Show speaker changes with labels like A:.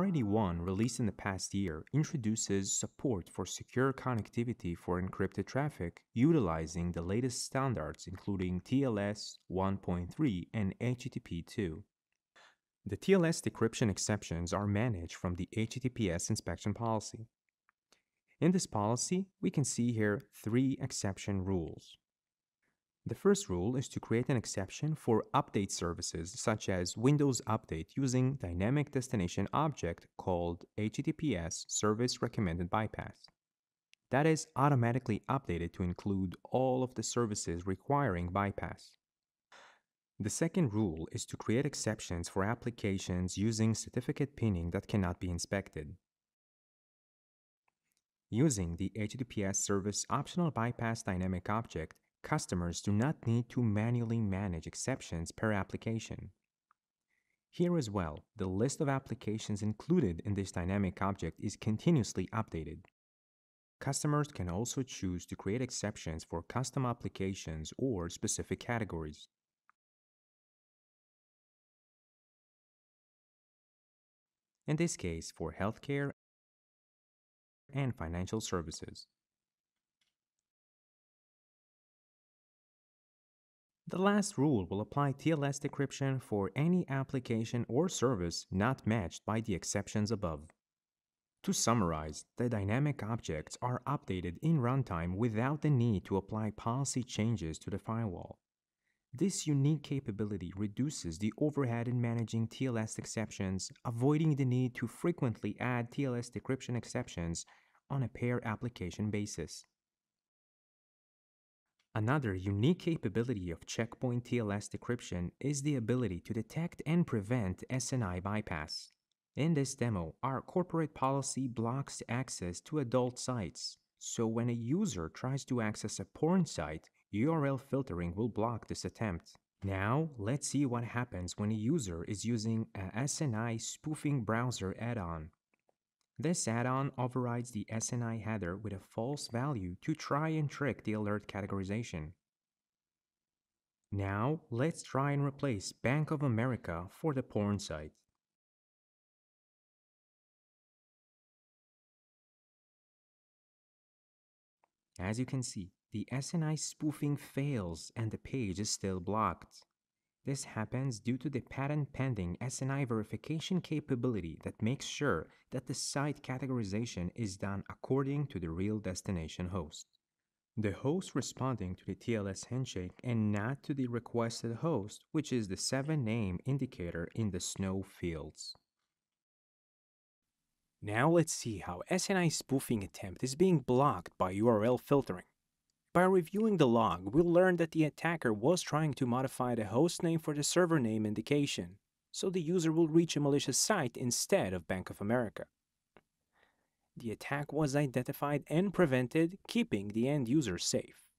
A: R81, released in the past year, introduces support for secure connectivity for encrypted traffic utilizing the latest standards including TLS 1.3 and HTTP 2. The TLS decryption exceptions are managed from the HTTPS inspection policy. In this policy, we can see here three exception rules. The first rule is to create an exception for update services such as Windows Update using dynamic destination object called HTTPS Service Recommended Bypass. That is automatically updated to include all of the services requiring bypass. The second rule is to create exceptions for applications using certificate pinning that cannot be inspected. Using the HTTPS Service Optional Bypass Dynamic Object, customers do not need to manually manage exceptions per application. Here as well, the list of applications included in this dynamic object is continuously updated. Customers can also choose to create exceptions for custom applications or specific categories. In this case, for healthcare and financial services. The last rule will apply TLS decryption for any application or service not matched by the exceptions above. To summarize, the dynamic objects are updated in runtime without the need to apply policy changes to the firewall. This unique capability reduces the overhead in managing TLS exceptions, avoiding the need to frequently add TLS decryption exceptions on a per application basis. Another unique capability of Check Point TLS decryption is the ability to detect and prevent SNI bypass. In this demo, our corporate policy blocks access to adult sites, so when a user tries to access a porn site, URL filtering will block this attempt. Now, let's see what happens when a user is using a SNI spoofing browser add-on. This add-on overrides the SNI header with a false value to try and trick the URL categorization. Now, let's try and replace Bank of America for the porn site. As you can see, the SNI spoofing fails and the page is still blocked. This happens due to the patent pending SNI verification capability that makes sure that the site categorization is done according to the real destination host. The host responding to the TLS handshake and not to the requested host, which is the server name indicator in the SNI fields. Now let's see how SNI spoofing attempt is being blocked by URL filtering. By reviewing the log, we learned that the attacker was trying to modify the host name for the server name indication, so the user will reach a malicious site instead of Bank of America. The attack was identified and prevented, keeping the end user safe.